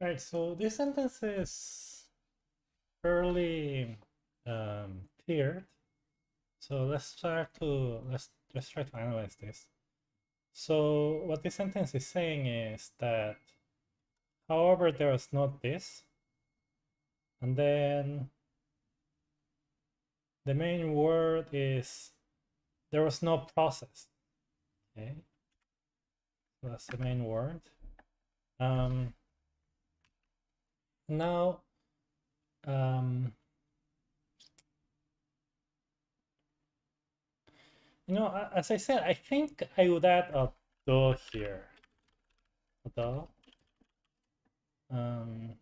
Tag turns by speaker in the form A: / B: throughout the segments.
A: All right, so this sentence is fairly um, tiered. So let's start to let's let's try to analyze this. So what this sentence is saying is that, however, there is not this, and then the main word is there was no process. Okay, that's the main word. Um, now, um, you know, as I said, I think I would add a do here. A do. Um,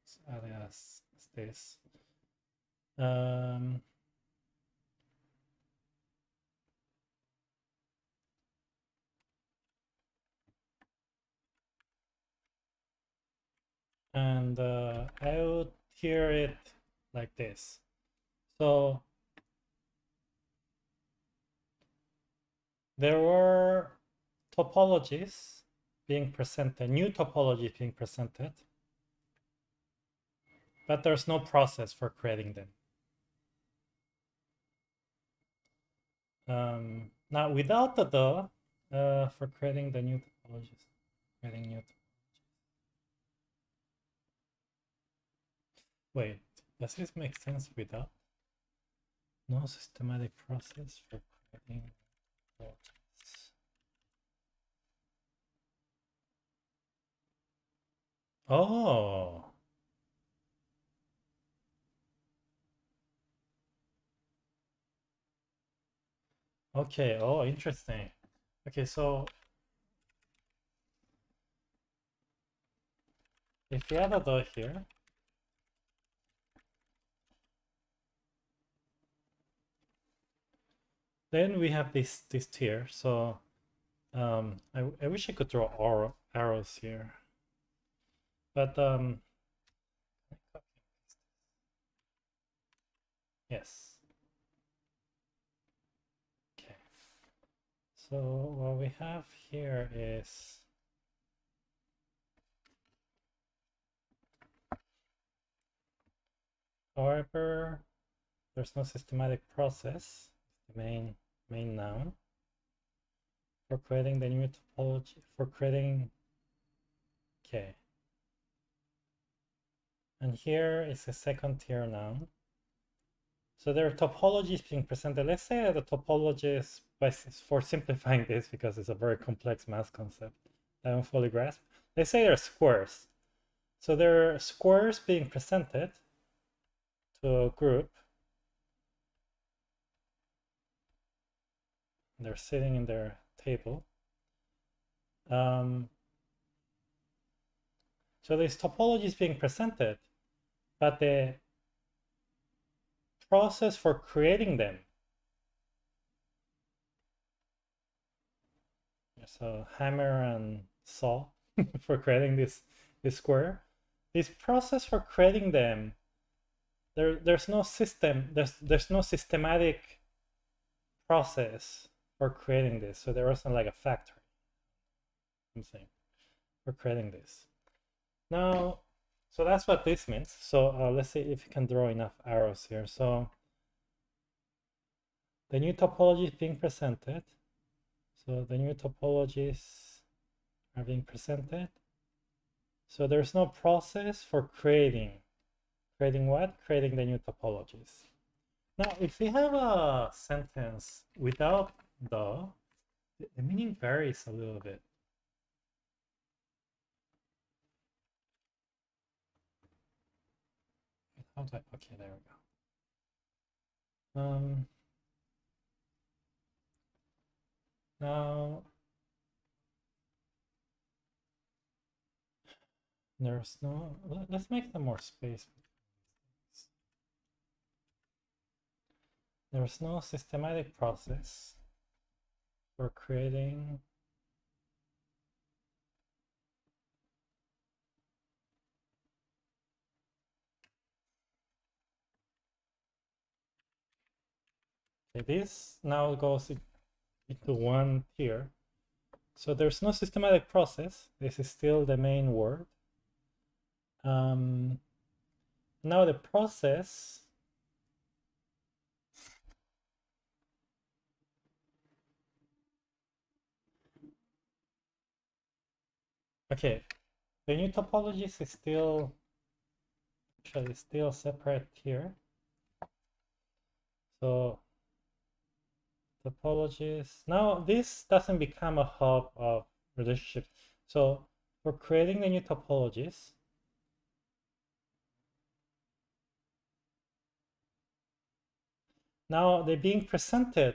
A: let's add as this. Um, and uh, I would hear it like this. So there were topologies being presented, new topologies being presented, but there's no process for creating them. Um, now, without the the uh, for creating the new topologies, creating new Wait, does this make sense without no systematic process for creating reports? Oh. Okay, oh, interesting. Okay, so if we add a dot here, then we have this this tier. So um, I, I wish I could draw arrow, arrows here, but um, yes. Okay. So what we have here is however there's no systematic process main main noun. For creating the new topology for creating okay and here is a second tier noun. So there are topologies being presented. Let's say the topologies for simplifying this because it's a very complex math concept I don't fully grasp. Let's say there are squares. So there are squares being presented to a group They're sitting in their table. Um, so this topology is being presented, but the process for creating them. So hammer and saw for creating this, this square. This process for creating them, there, there's no system, there's, there's no systematic process for creating this. So there wasn't like a factory. I'm saying for creating this. Now, so that's what this means. So uh, let's see if you can draw enough arrows here. So the new topology is being presented. So the new topologies are being presented. So there's no process for creating. Creating what? Creating the new topologies. Now, if we have a sentence without the, the meaning varies a little bit. How do I, okay, there we go. Um, now, there's no, let's make them more space. There's no systematic process for creating Okay, this now goes into one tier. So there's no systematic process. This is still the main word. Um, now the process Okay, the new topologies is still actually still separate here. So topologies. Now this doesn't become a hub of relationships. So for creating the new topologies, now they're being presented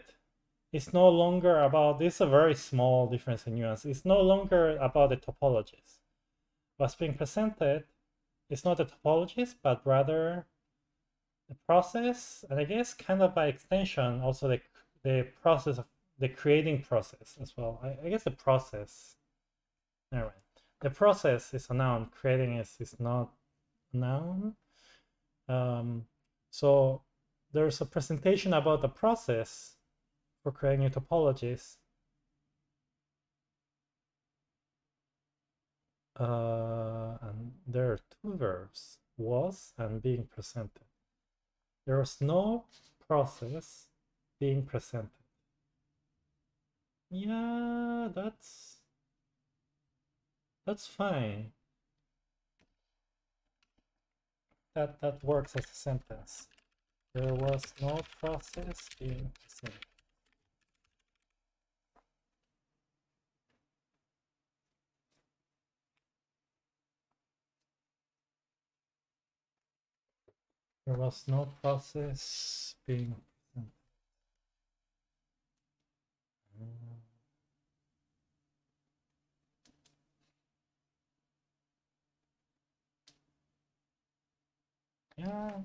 A: it's no longer about this is a very small difference in nuance. It's no longer about the topologies. What's being presented is not the topologies, but rather the process, and I guess kind of by extension, also the the process of the creating process as well. I, I guess the process. Anyway, the process is a noun. Creating is is not a noun. Um, so there's a presentation about the process for creating topologies. Uh, and there are two verbs, was and being presented. There was no process being presented. Yeah, that's that's fine. That that works as a sentence. There was no process being presented. There was no process being. Yeah,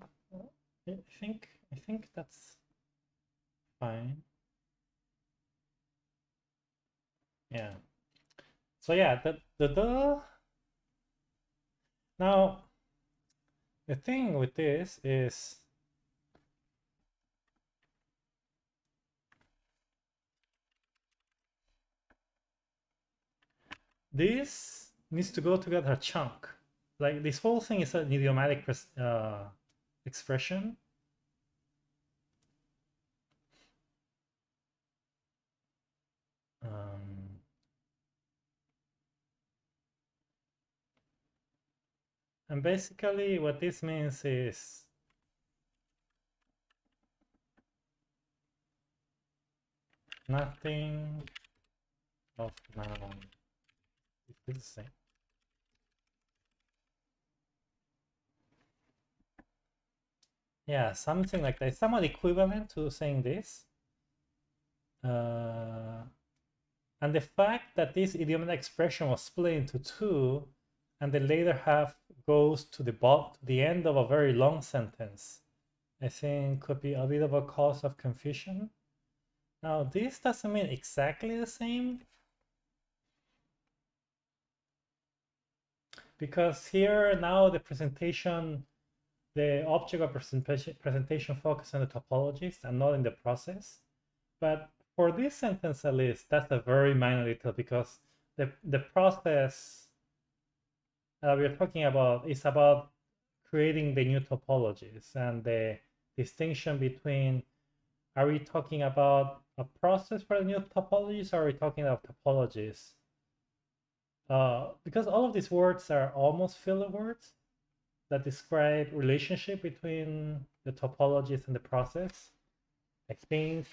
A: I think I think that's fine. Yeah. So yeah, the the the now the thing with this is this needs to go together a chunk. Like this whole thing is an idiomatic uh, expression. Um, And basically what this means is nothing of noun is the same. Yeah, something like that. somewhat equivalent to saying this. Uh, and the fact that this idiomatic expression was split into two and the later half goes to the to the end of a very long sentence, I think could be a bit of a cause of confusion. Now, this doesn't mean exactly the same. Because here now the presentation, the object of presentation, presentation focus on the topologies and not in the process. But for this sentence at least, that's a very minor detail because the, the process uh, we're talking about is about creating the new topologies and the distinction between are we talking about a process for the new topologies or are we talking about topologies? Uh, because all of these words are almost filler words that describe relationship between the topologies and the process. I think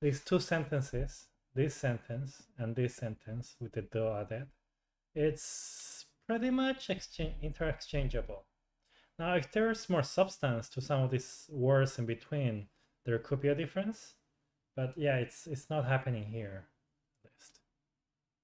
A: these two sentences, this sentence and this sentence with the do added, it's pretty much interchangeable. Now, if there's more substance to some of these words in between, there could be a difference. But yeah, it's it's not happening here.